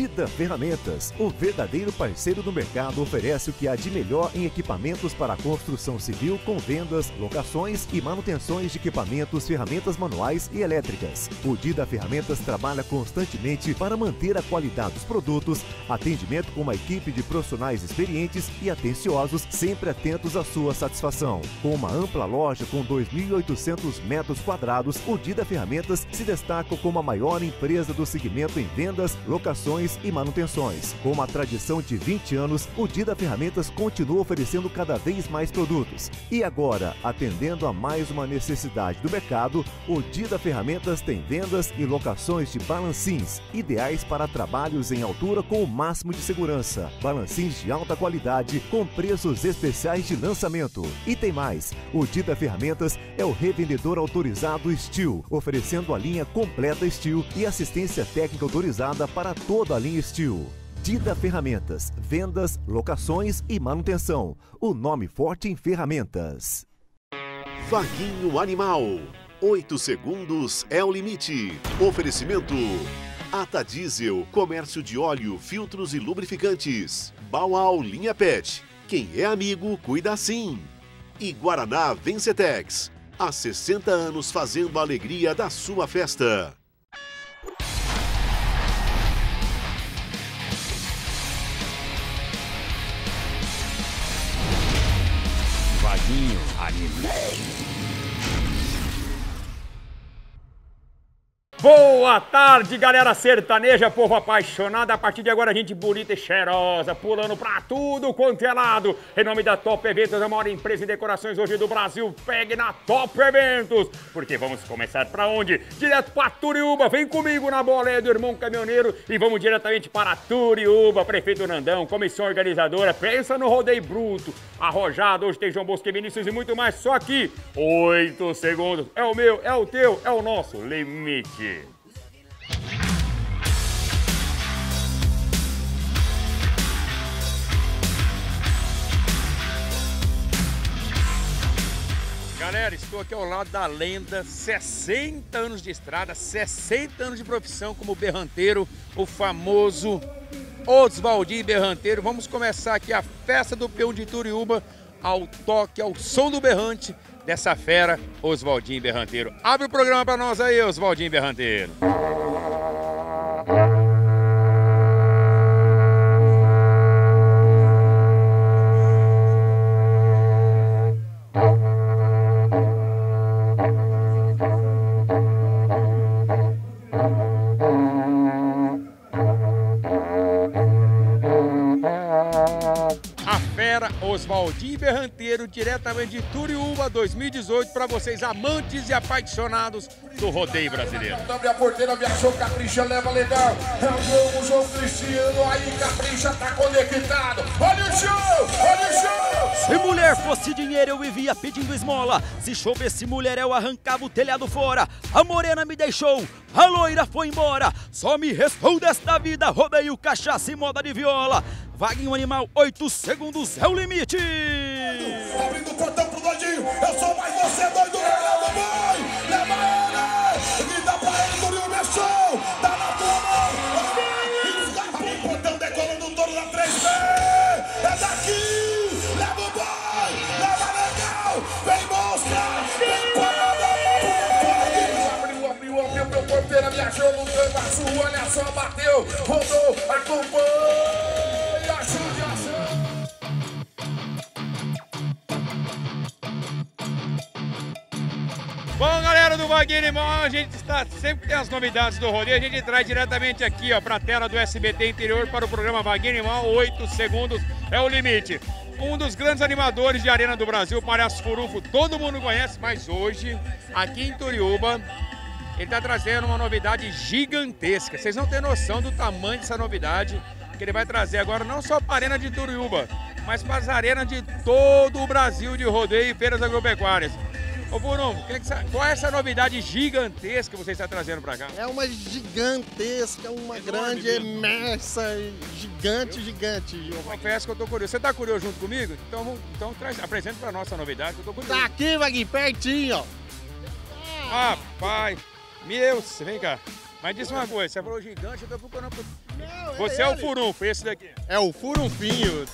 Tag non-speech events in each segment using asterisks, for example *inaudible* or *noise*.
Dida Ferramentas, o verdadeiro parceiro do mercado, oferece o que há de melhor em equipamentos para construção civil com vendas, locações e manutenções de equipamentos, ferramentas manuais e elétricas. O Dida Ferramentas trabalha constantemente para manter a qualidade dos produtos, atendimento com uma equipe de profissionais experientes e atenciosos, sempre atentos à sua satisfação. Com uma ampla loja com 2.800 metros quadrados, o Dida Ferramentas se destaca como a maior empresa do segmento em vendas, locações e manutenções. Com uma tradição de 20 anos, o Dida Ferramentas continua oferecendo cada vez mais produtos. E agora, atendendo a mais uma necessidade do mercado, o Dida Ferramentas tem vendas e locações de balancins, ideais para trabalhos em altura com o máximo de segurança. Balancins de alta qualidade com preços especiais de lançamento. E tem mais, o Dida Ferramentas é o revendedor autorizado Steel, oferecendo a linha completa Steel e assistência técnica autorizada para toda a linha Steel. Dida Ferramentas, vendas, locações e manutenção. O nome forte em ferramentas. Vaguinho Animal. 8 segundos é o limite. Oferecimento. Ata Diesel, comércio de óleo, filtros e lubrificantes. Bauau Linha Pet. Quem é amigo, cuida assim. E Guaraná Vencetex. Há 60 anos fazendo a alegria da sua festa. Vaguinho Animal. Boa tarde, galera sertaneja, povo apaixonado. A partir de agora, gente bonita e cheirosa, pulando pra tudo quanto é lado. Em nome da Top Eventos, a maior empresa em decorações hoje do Brasil, pegue na Top Eventos. Porque vamos começar pra onde? Direto pra Turiúba. Vem comigo na boleia do irmão caminhoneiro e vamos diretamente para Turiúba. Prefeito Nandão, comissão organizadora, pensa no rodeio bruto. Arrojado, hoje tem João Bosco e Vinícius e muito mais. Só aqui, oito segundos. É o meu, é o teu, é o nosso limite. Galera, estou aqui ao lado da lenda, 60 anos de estrada, 60 anos de profissão como berranteiro, o famoso Oswaldinho Berranteiro. Vamos começar aqui a festa do peão de Turiúba ao toque, ao som do berrante dessa fera, Oswaldinho Berranteiro. Abre o programa para nós aí, Oswaldinho Berranteiro. Oswaldinho Berranteiro, diretamente de Turiúba 2018, para vocês amantes e apaixonados do rodeio brasileiro. Abre a porteira, viajou, capricha, leva legal. É o João, o João Cristiano, aí capricha, tá conectado. Olha o show, olha o show. Se mulher fosse dinheiro, eu vivia pedindo esmola. Se chovesse mulher, eu arrancava o telhado fora. A morena me deixou, a loira foi embora. Só me restou desta vida, rodeio, cachaça e moda de viola. Vaguinho Animal, 8 segundos é o limite. Abrindo o portão pro doidinho, eu sou mais você doido, leva mãe, leva ele. Me dá pra ele, Turinho, meu show, tá na tua mão. Escapa o portão, decolando o touro da 3B. É daqui, leva o boy, leva legal, vem mostra, vem parada. Abriu, abriu, abriu, meu porteira, viajou no canto azul, olha só, bateu, rodou, acompanha, Vaguinho Animal, a gente está sempre tem as novidades do rodeio, a gente traz diretamente aqui, ó, para a tela do SBT Interior para o programa Vaguinho Animal, 8 segundos é o limite. Um dos grandes animadores de arena do Brasil, Palhaço Furufo, todo mundo conhece, mas hoje, aqui em Turiúba, ele está trazendo uma novidade gigantesca. Vocês não têm noção do tamanho dessa novidade que ele vai trazer agora, não só para a arena de Turiúba, mas para as arenas de todo o Brasil de rodeio e feiras agropecuárias. Ô queria que sa- qual é essa novidade gigantesca que você está trazendo para cá? É uma gigantesca, uma grande, imensa, gigante, gigante. Confesso que eu tô curioso. Você tá curioso junto comigo? Então, então traz, apresenta pra nós essa novidade, que eu tô curioso. Tá aqui, Vaguinho, pertinho, ó. Rapaz, meu, vem cá. Mas disse uma coisa, você falou gigante, eu tô procurando. Não, Você é, o furunfo, esse daqui. É o furunfinho.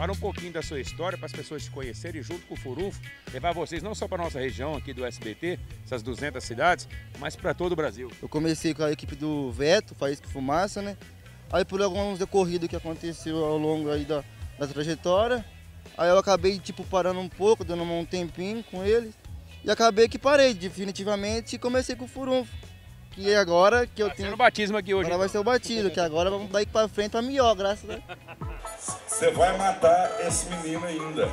Fala um pouquinho da sua história para as pessoas te conhecerem junto com o Furunfo, levar vocês não só para nossa região aqui do SBT, essas 200 cidades, mas para todo o Brasil. Eu comecei com a equipe do Veto, Faísca e Fumaça, né? Aí por alguns decorridos que aconteceu ao longo aí da, da trajetória, aí eu acabei tipo parando um pouco, dando um tempinho com eles, e acabei que parei definitivamente e comecei com o Furunfo. Que é agora que eu Tá tenho. sendo batismo aqui hoje. Agora vai ser o batismo, que agora vamos daí pra frente pra melhor, graças a Deus. *laughs* Você vai matar esse menino ainda.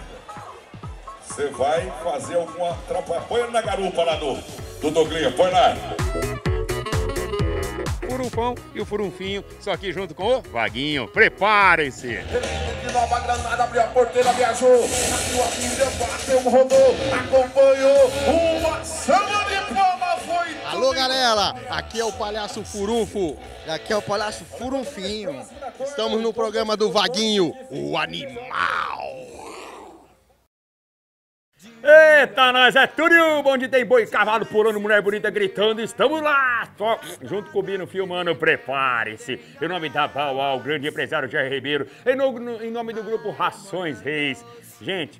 Você vai fazer alguma atrapalhada. Põe ele na garupa lá do, do Douglinha, põe lá. Furunfão e o Furunfinho, só aqui junto com o Vaguinho. Preparem-se! De Nova Granada abriu a porteira, viajou. Na sua filha bateu, rodou, acompanhou. Uma foi. Alô, galera! Aqui é o Palhaço Furunfo. Aqui é o Palhaço Furunfinho. Estamos no programa do Vaguinho, o animal. Eita, nós é tudo onde tem boi, cavalo pulando, mulher bonita gritando, estamos lá, só junto com o Bino filmando, prepare-se. Em nome da Bauau, grande empresário Jair Ribeiro, em nome do grupo Rações Reis. Gente,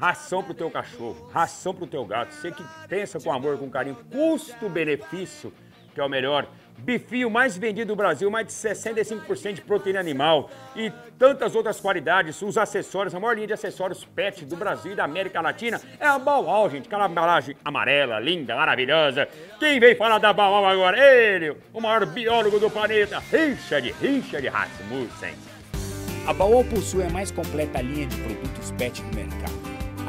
ração pro teu cachorro, ração pro teu gato, você que pensa com amor, com carinho, custo-benefício, que é o melhor. Bifinho mais vendido do Brasil, mais de 65% de proteína animal e tantas outras qualidades, os acessórios, a maior linha de acessórios pet do Brasil e da América Latina é a Bauau, gente. Aquela embalagem amarela, linda, maravilhosa. Quem vem falar da Bauau agora? Ele, o maior biólogo do planeta, Richard, Richard Rasmussen. A Baol possui a mais completa linha de produtos pet do mercado.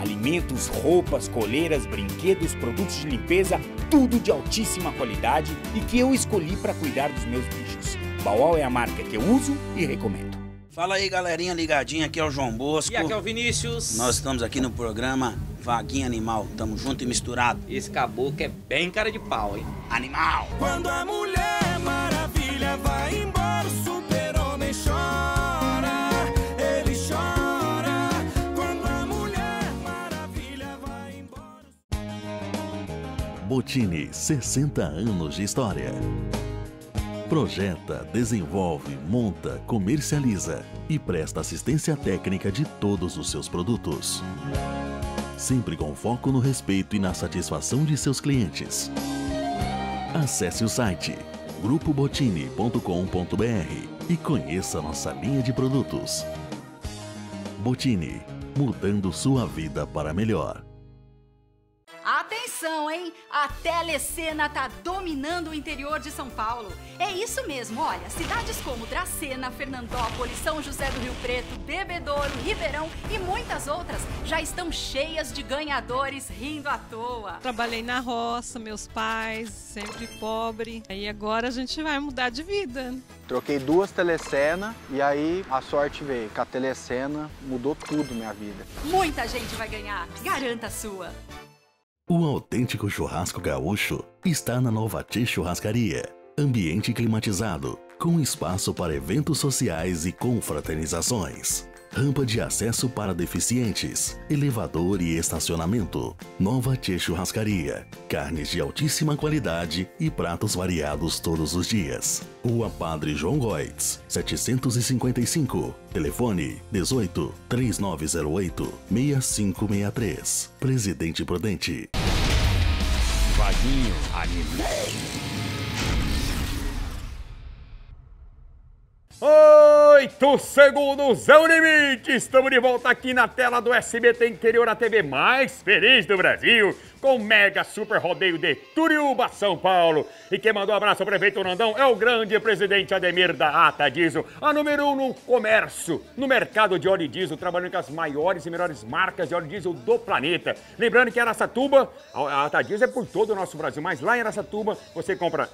Alimentos, roupas, coleiras, brinquedos, produtos de limpeza, tudo de altíssima qualidade e que eu escolhi para cuidar dos meus bichos. Baol é a marca que eu uso e recomendo. Fala aí, galerinha ligadinha, aqui é o João Bosco. E aqui é o Vinícius. Nós estamos aqui no programa Vaguinha Animal. Tamo junto e misturado. Esse caboclo é bem cara de pau, hein? Animal! Quando a mulher maravilha vai embora, Botini, 60 anos de história. Projeta, desenvolve, monta, comercializa e presta assistência técnica de todos os seus produtos. Sempre com foco no respeito e na satisfação de seus clientes. Acesse o site grupobotini.com.br e conheça nossa linha de produtos. Botini, mudando sua vida para melhor. Hein? A telecena tá dominando o interior de São Paulo. É isso mesmo, olha, cidades como Dracena, Fernandópolis, São José do Rio Preto, Bebedouro, Ribeirão e muitas outras já estão cheias de ganhadores rindo à toa. Trabalhei na roça, meus pais, sempre pobre. E agora a gente vai mudar de vida. Troquei duas telecenas e aí a sorte veio. Com a telecena mudou tudo minha vida. Muita gente vai ganhar, garanta a sua. O autêntico churrasco gaúcho está na Nova Tchê Churrascaria. Ambiente climatizado, com espaço para eventos sociais e confraternizações. Rampa de acesso para deficientes, elevador e estacionamento. Nova Tchê Churrascaria. Carnes de altíssima qualidade e pratos variados todos os dias. Rua Padre João Goitz, 755. Telefone 18 3908 6563. Presidente Prudente. Vaguinho, anime. Oito segundos é o limite! Estamos de volta aqui na tela do SBT Interior, a TV mais feliz do Brasil, com o mega super rodeio de Turiúba, São Paulo. E quem mandou um abraço ao prefeito Nandão é o grande presidente Ademir da Ata Diesel, a número um no comércio, no mercado de óleo diesel, trabalhando com as maiores e melhores marcas de óleo diesel do planeta. Lembrando que Araçatuba, a Ata Diesel é por todo o nosso Brasil, mas lá em Araçatuba você compra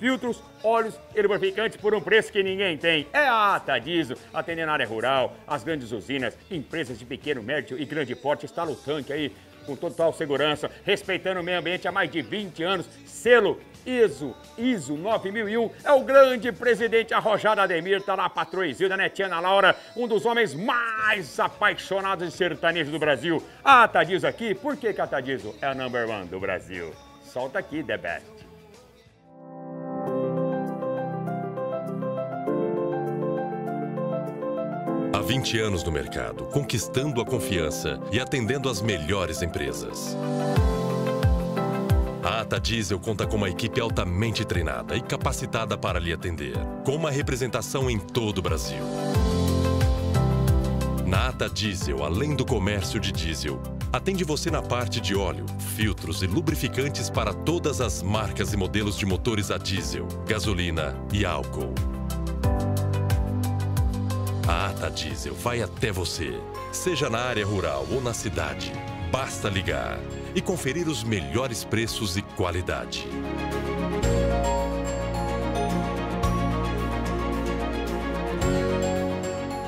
filtros, óleos e lubrificantes por um preço que ninguém tem. É a Ata Diesel, atendendo a área rural, as grandes usinas, empresas de pequeno, médio e grande porte, instala o tanque aí com total segurança, respeitando o meio ambiente há mais de 20 anos, selo ISO, ISO 9001, é o grande presidente arrojado Ademir, tá lá a patroa Isilda, netinha Ana Laura, um dos homens mais apaixonados de sertanejo do Brasil. A Ata Diesel aqui, por que que a Ata Diesel é a number one do Brasil? Solta aqui, The Best. 20 anos no mercado, conquistando a confiança e atendendo as melhores empresas. A Ata Diesel conta com uma equipe altamente treinada e capacitada para lhe atender, com uma representação em todo o Brasil. Na Ata Diesel, além do comércio de diesel, atende você na parte de óleo, filtros e lubrificantes para todas as marcas e modelos de motores a diesel, gasolina e álcool. Diesel vai até você, seja na área rural ou na cidade. Basta ligar e conferir os melhores preços e qualidade.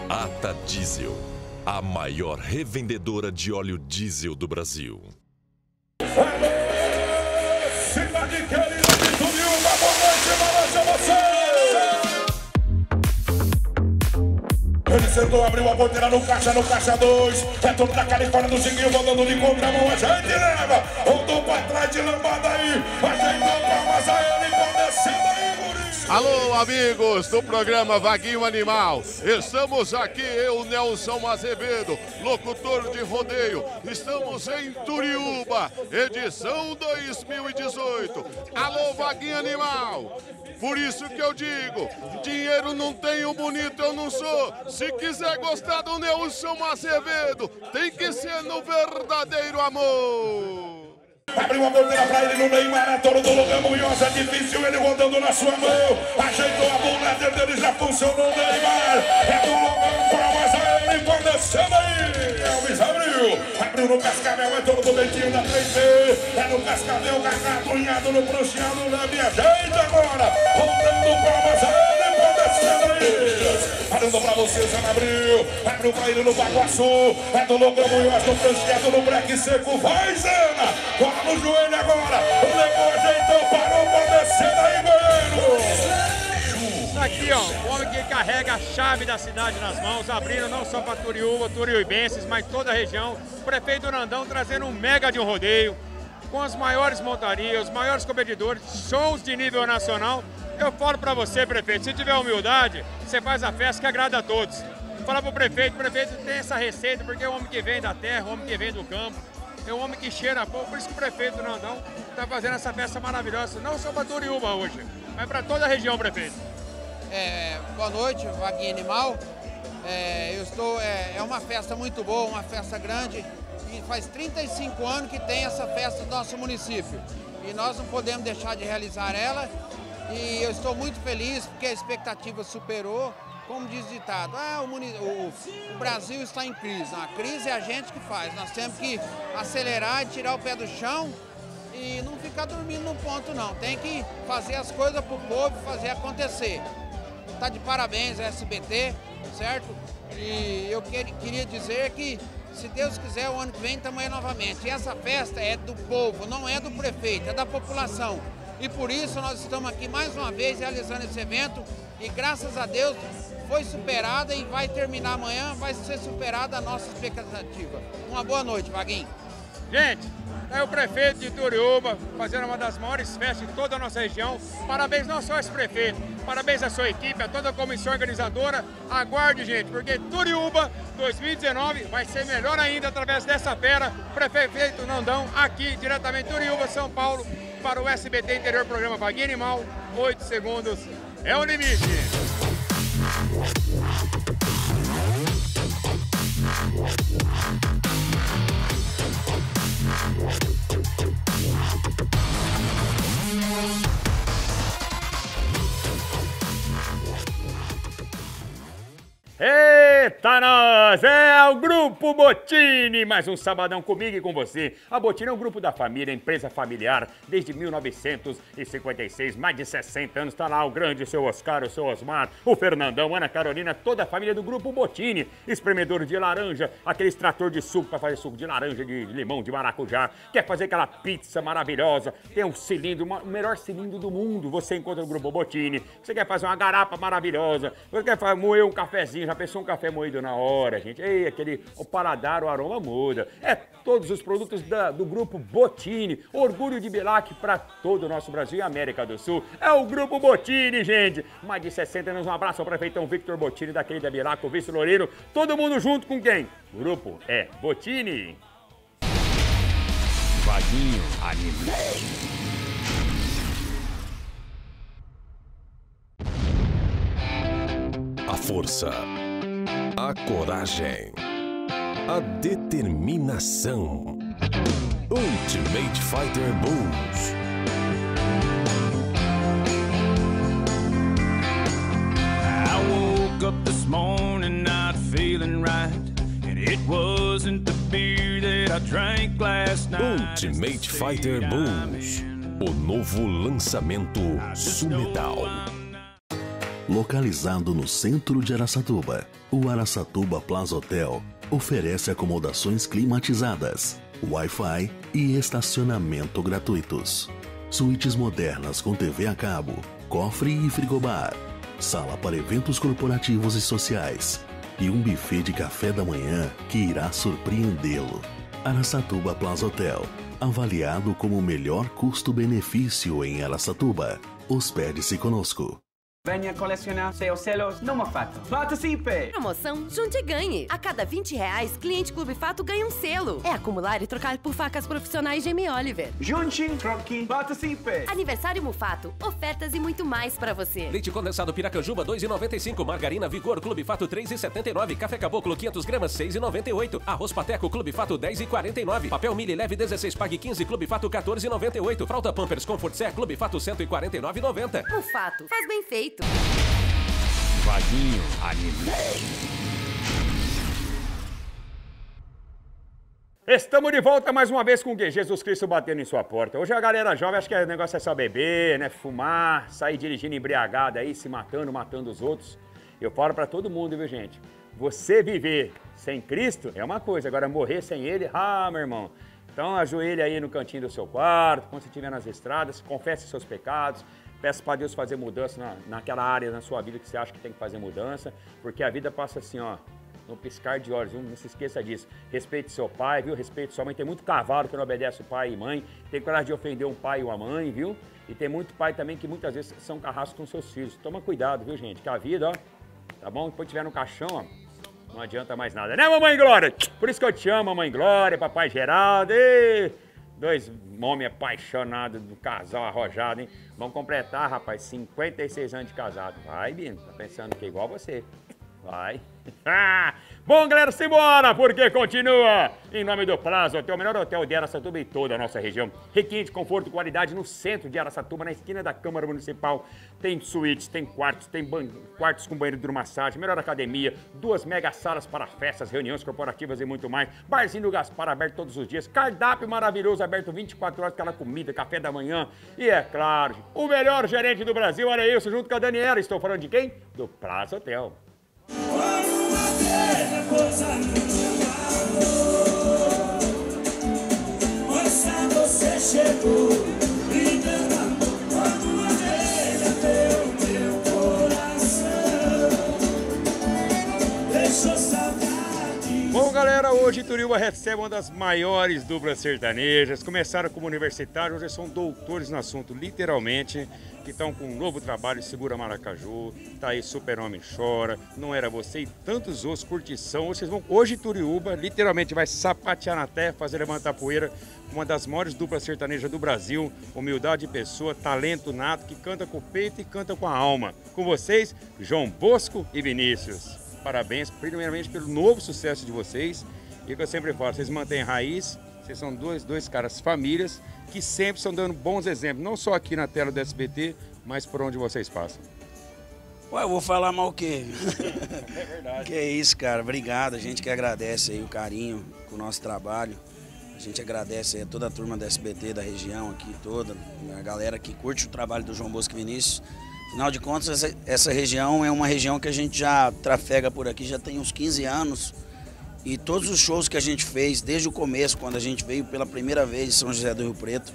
Ata Diesel, a maior revendedora de óleo diesel do Brasil. Cidade querida de Turiúba, boa noite, balança você! Ele sentou, abriu a ponteira no caixa, no caixa 2. É tudo da Califórnia do Chiquinho, voltando de contramão. A gente leva, rodou pra trás de lambada aí. Ajeitou palmas Alô, amigos do programa Vaguinho Animal. Estamos aqui, eu, Nelson Azevedo, locutor de rodeio. Estamos em Turiúba, edição 2018. Alô, Vaguinho Animal. Por isso que eu digo, dinheiro não tenho bonito, eu não sou. Se quiser gostar do Nelson Azevedo, tem que ser no verdadeiro amor. Abriu a bandeira pra ele no meio, maratona do Logan Munhoz, é difícil ele rodando na sua mão. Ajeitou a boleta dele, já funcionou Neymar. É do Logan, palmas a ele, descendo aí. Elvis abriu, abriu no Cascavel, é todo do Bentinho da 3B. É no Cascavel, Cacá, cunhado no prancheado, leve ajeita agora. Rodando palmas a. Parando pra você, Zé Abril. Abriu pra ele no Baguaçu. É do Logan Munhoz, no prancheado, no breque seco. Vai, Zena. Bola no joelho agora. O Levou, ajeitou, parou, pode descer daí, Goiano. Tá aqui, ó, o homem que carrega a chave da cidade nas mãos, abrindo não só para Turiúba, Turiubenses, mas toda a região. O prefeito Nandão trazendo um mega de um rodeio, com as maiores montarias, os maiores competidores, shows de nível nacional. Eu falo para você, prefeito, se tiver humildade, você faz a festa que agrada a todos. Fala pro prefeito, o prefeito tem essa receita, porque é o homem que vem da terra, o homem que vem do campo, é um homem que cheira pouco, por isso que o prefeito Nandão está fazendo essa festa maravilhosa, não só para Turiúba hoje, mas para toda a região, prefeito. É, boa noite, Vaguinha Animal. É, eu estou, é, é uma festa muito boa, uma festa grande. E faz 35 anos que tem essa festa do nosso município. E nós não podemos deixar de realizar ela. E eu estou muito feliz porque a expectativa superou. Como diz o ditado, ah, o, o- o Brasil está em crise. A crise é a gente que faz. Nós temos que acelerar e tirar o pé do chão e não ficar dormindo no ponto, não. Tem que fazer as coisas para o povo fazer acontecer. Tá de parabéns SBT, certo? E eu que- queria dizer que, se Deus quiser, o ano que vem aí novamente. E essa festa é do povo, não é do prefeito, é da população. E por isso nós estamos aqui mais uma vez realizando esse evento e graças a Deus foi superada e vai terminar amanhã, vai ser superada a nossa expectativa. Uma boa noite, Vaguinho. Gente, é o prefeito de Turiúba fazendo uma das maiores festas de toda a nossa região. Parabéns não só a esse prefeito, parabéns à sua equipe, a toda a comissão organizadora. Aguarde, gente, porque Turiúba 2019 vai ser melhor ainda através dessa fera. Prefeito Nandão, aqui diretamente Turiúba, São Paulo, para o SBT Interior Programa Vaguinha Animal. 8 segundos é o limite. Hey! Eita nós! É o Grupo Botini! Mais um sabadão comigo e com você. A Botini é um grupo da família, empresa familiar, desde 1956, mais de 60 anos. Tá lá o grande, o seu Oscar, o seu Osmar, o Fernandão, Ana Carolina, toda a família do Grupo Botini. Espremedor de laranja, aquele extrator de suco para fazer suco de laranja, de limão, de maracujá. Quer fazer aquela pizza maravilhosa? Tem um cilindro, o melhor cilindro do mundo. Você encontra no Grupo Botini. Você quer fazer uma garapa maravilhosa? Você quer moer um cafezinho? Já pensou um café moído na hora, gente. Ei, aquele, o paladar, o aroma muda. É todos os produtos da- do grupo Botini, orgulho de Bilac para todo o nosso Brasil e América do Sul. É o grupo Botini, gente. Mais de 60 anos, um abraço ao prefeitão Victor Botini, da Bilac, o vice Loureiro. Todo mundo junto com quem? O grupo é Botini. Vaguinho Animal. A força, a coragem, a determinação. Ultimate Fighter Bulls. I woke up this morning not feeling right. And it wasn't the beer that I drank last night. Ultimate Fighter Bulls. O novo lançamento Sumedal. Localizado no centro de Araçatuba, o Araçatuba Plaza Hotel oferece acomodações climatizadas, Wi-Fi e estacionamento gratuitos. Suítes modernas com TV a cabo, cofre e frigobar, sala para eventos corporativos e sociais e um buffet de café da manhã que irá surpreendê-lo. Araçatuba Plaza Hotel, avaliado como o melhor custo-benefício em Araçatuba. Hospede-se conosco. Venha colecionar seus selos no Mofato. Participe! Promoção Junte e Ganhe. A cada 20 reais, cliente Clube Fato ganha um selo. É acumular e trocar por facas profissionais Jamie Oliver. Junte, troque, participe! Aniversário Mufato. Ofertas e muito mais para você. Leite condensado Piracanjuba 2,95, margarina Vigor Clube Fato 3,79, café Caboclo 500 gramas 6,98, arroz Pateco Clube Fato 10,49, papel Mili Leve 16 Pague 15 Clube Fato 14,98, fralda Pampers Comfort Sec Clube Fato 149,90. Mufato. Faz bem feito. Vaguinho Animal. Estamos de volta mais uma vez com o? Jesus Cristo batendo em sua porta. Hoje a galera jovem acha que o negócio é só beber, né? Fumar, sair dirigindo embriagado aí, se matando, matando os outros. Eu falo pra todo mundo, viu, gente? Você viver sem Cristo é uma coisa, agora morrer sem Ele, ah, meu irmão. Então ajoelhe aí no cantinho do seu quarto, quando você estiver nas estradas, confesse seus pecados, peça para Deus fazer mudança na, naquela área na sua vida que você acha que tem que fazer mudança, porque a vida passa assim, ó, no piscar de olhos, viu? não se esqueça disso. Respeite seu pai, viu? Respeite sua mãe. Tem muito cavalo que não obedece o pai e mãe. Tem coragem de ofender um pai e uma mãe, viu? E tem muito pai também que muitas vezes são carrascos com seus filhos. Toma cuidado, viu, gente? Que a vida, ó, tá bom? Depois tiver no caixão, ó, não adianta mais nada. Né, mamãe Glória? Por isso que eu te amo, mamãe Glória, papai Geraldo. Ê! Dois homens apaixonados do casal arrojado, hein? Vão completar, rapaz, 56 anos de casado. Vai, Bino, tá pensando que é igual você. Vai. *laughs* Bom, galera, simbora, porque continua. Em nome do Plaza Hotel, o melhor hotel de Araçatuba e toda a nossa região. Requinte, conforto e qualidade no centro de Araçatuba, na esquina da Câmara Municipal. Tem suítes, tem quartos, tem quartos com banheiro de hidromassagem, melhor academia, duas mega salas para festas, reuniões corporativas e muito mais. Barzinho do Gaspar aberto todos os dias. Cardápio maravilhoso aberto 24 horas, aquela comida, café da manhã. E é claro, o melhor gerente do Brasil, olha isso, junto com a Daniela. Estou falando de quem? Do Plaza Hotel. Chegou hoje Turiúba recebe uma das maiores duplas sertanejas. Começaram como universitários, hoje são doutores no assunto, literalmente, que estão com um novo trabalho, Segura Maracaju, tá aí Super Homem Chora, Não Era Você e tantos outros, Curtição. Vocês vão, hoje Turiúba literalmente vai sapatear na terra, fazer levantar poeira, uma das maiores duplas sertanejas do Brasil, humildade de pessoa, talento nato, que canta com o peito e canta com a alma. Com vocês, João Bosco e Vinícius. Parabéns, primeiramente, pelo novo sucesso de vocês. E o que eu sempre falo, vocês mantêm raiz, vocês são dois, dois caras famílias que sempre estão dando bons exemplos, não só aqui na tela do SBT, mas por onde vocês passam. Ué, eu vou falar mal o quê? *laughs* É verdade. Que isso, cara. Obrigado. A gente que agradece aí o carinho com o nosso trabalho. A gente agradece aí a toda a turma da SBT, da região aqui toda, a galera que curte o trabalho do João Bosco Vinícius. Afinal de contas, essa, essa região é uma região que a gente já trafega por aqui já tem uns 15 anos. E todos os shows que a gente fez, desde o começo, quando a gente veio pela primeira vez de São José do Rio Preto,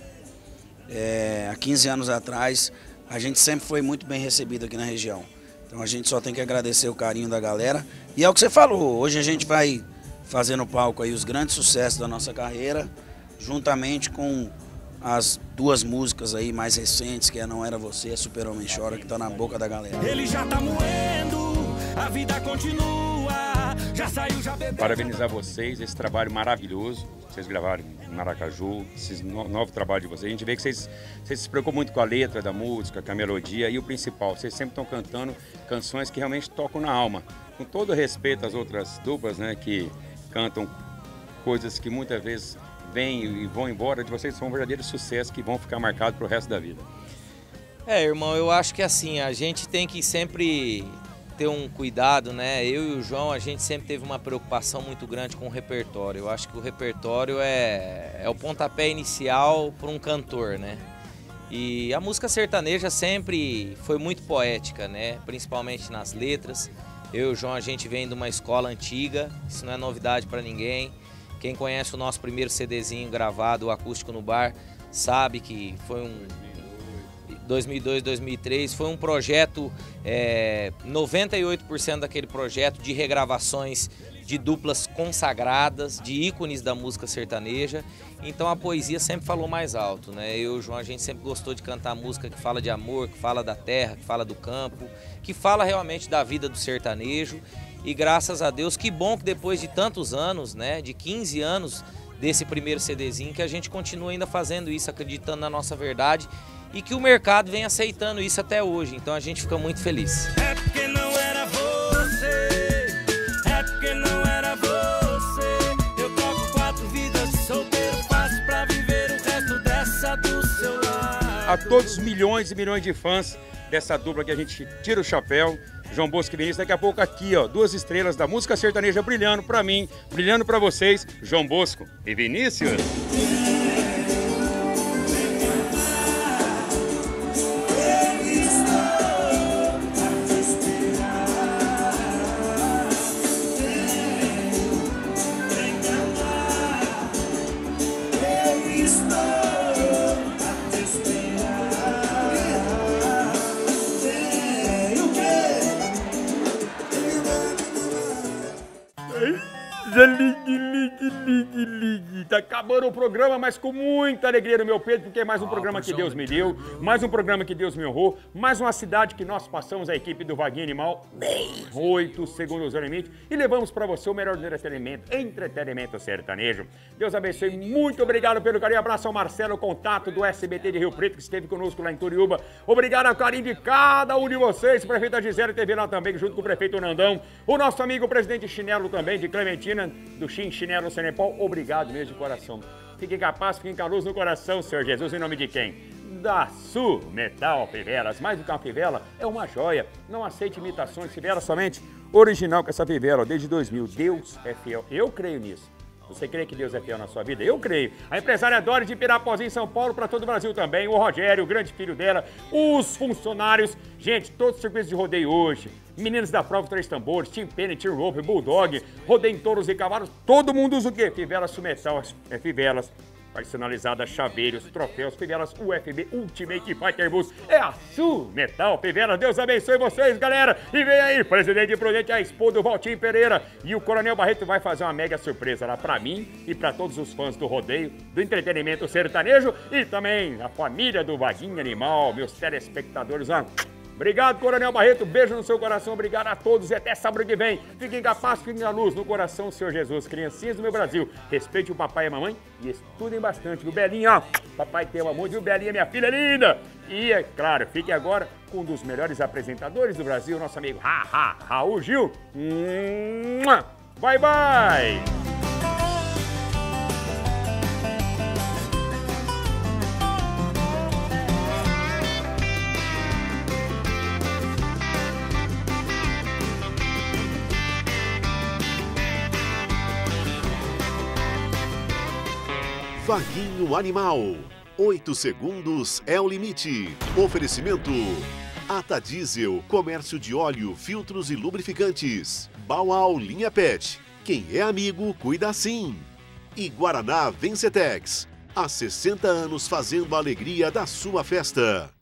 é, há 15 anos atrás, a gente sempre foi muito bem recebido aqui na região. Então a gente só tem que agradecer o carinho da galera. E é o que você falou, hoje a gente vai fazer no palco aí os grandes sucessos da nossa carreira, juntamente com as duas músicas aí mais recentes, que é Não Era Você, Super Homem Chora, que tá na boca da galera. Ele já tá moendo, a vida continua. Já saiu. Parabenizar vocês, esse trabalho maravilhoso. Vocês gravaram em Maracaju, esse no- novo trabalho de vocês. A gente vê que vocês, vocês se preocupam muito com a letra da música, com a melodia e o principal, vocês sempre estão cantando canções que realmente tocam na alma. Com todo respeito às outras duplas, né, que cantam coisas que muitas vezes vêm e vão embora, de vocês são um verdadeiro sucesso que vão ficar marcados pro resto da vida. É, irmão, eu acho que assim, a gente tem que sempre ter um cuidado, né? Eu e o João, a gente sempre teve uma preocupação muito grande com o repertório. Eu acho que o repertório é, é o pontapé inicial para um cantor, né? E a música sertaneja sempre foi muito poética, né? Principalmente nas letras. Eu e o João, a gente vem de uma escola antiga, isso não é novidade para ninguém. Quem conhece o nosso primeiro CDzinho gravado, o Acústico no Bar, sabe que foi um, 2002, 2003. Foi um projeto, é, 98% daquele projeto de regravações de duplas consagradas, de ícones da música sertaneja. Então a poesia sempre falou mais alto, né? Eu João, a gente sempre gostou de cantar música que fala de amor, que fala da terra, que fala do campo, que fala realmente da vida do sertanejo. E graças a Deus, que bom que depois de tantos anos, né, de 15 anos desse primeiro CDzinho, que a gente continua ainda fazendo isso, acreditando na nossa verdade e que o mercado vem aceitando isso até hoje. Então a gente fica muito feliz. É porque não era você. É porque não era você. Eu troco quatro vidas solteiro. Faço pra viver o resto dessa do seu lado. A todos os milhões e milhões de fãs dessa dupla que a gente tira o chapéu. João Bosco e Vinícius, daqui a pouco aqui, ó, duas estrelas da música sertaneja brilhando pra mim, brilhando pra vocês, João Bosco e Vinícius. Acabando o programa, mas com muita alegria no meu peito, porque é mais um programa que Deus me deu, mais um programa que Deus me honrou, mais uma cidade que nós passamos, a equipe do Vaguinho Animal, oito segundos ao limite, e levamos pra você o melhor entretenimento, entretenimento sertanejo. Deus abençoe, muito obrigado pelo carinho, abraço ao Marcelo, contato do SBT de Rio Preto, que esteve conosco lá em Turiúba. Obrigado ao carinho de cada um de vocês, o prefeito Gisele teve lá também, junto com o prefeito Nandão, o nosso amigo presidente Chinelo também, de Clementina, do Chin Chinelo Senepol, obrigado mesmo de coração. Fiquem capaz, fiquem com a luz no coração, Senhor Jesus, em nome de quem? Da Sul Metal Fivelas. Mais do que uma fivela, é uma joia. Não aceite imitações, fivela somente original com essa fivela, desde 2000. Deus é fiel. Eu creio nisso. Você crê que Deus é fiel na sua vida? Eu creio. A empresária Doris de Pirapozinho, São Paulo, para todo o Brasil também. O Rogério, o grande filho dela, os funcionários. Gente, todos os serviços de rodeio hoje. Meninos da prova, três tambores, Team Penny, Team Rope, Bulldog, rodeio em touros e cavalos. Todo mundo usa o quê? Fivelas Sumetal, é Fivelas personalizadas, chaveiros, troféus, Fivelas UFB Ultimate Fighter Bus. É a Sul Metal Fivelas. Deus abençoe vocês, galera. E vem aí, presidente prudente, a Expo do Valtinho Pereira. E o Coronel Barreto vai fazer uma mega surpresa lá pra mim e pra todos os fãs do rodeio, do entretenimento sertanejo e também a família do Vaguinho Animal, meus telespectadores. Ah, Obrigado, Coronel Barreto. Beijo no seu coração. Obrigado a todos e até sábado que vem. Fiquem com a paz, fiquem na luz, no coração, Senhor Jesus. Criancinhas do meu Brasil, respeite o papai e a mamãe e estudem bastante. Viu, Belinha? Ó, papai tem uma muito, viu, Belinha, minha filha linda? E, é claro, fiquem agora com um dos melhores apresentadores do Brasil, nosso amigo Ha, ha, Raul Gil. Bye, bye! Vaguinho Animal. 8 segundos é o limite. Oferecimento. Ata Diesel, comércio de óleo, filtros e lubrificantes. Bauau Linha Pet. Quem é amigo, cuida assim. E Guaraná Vencetex. Há 60 anos fazendo a alegria da sua festa.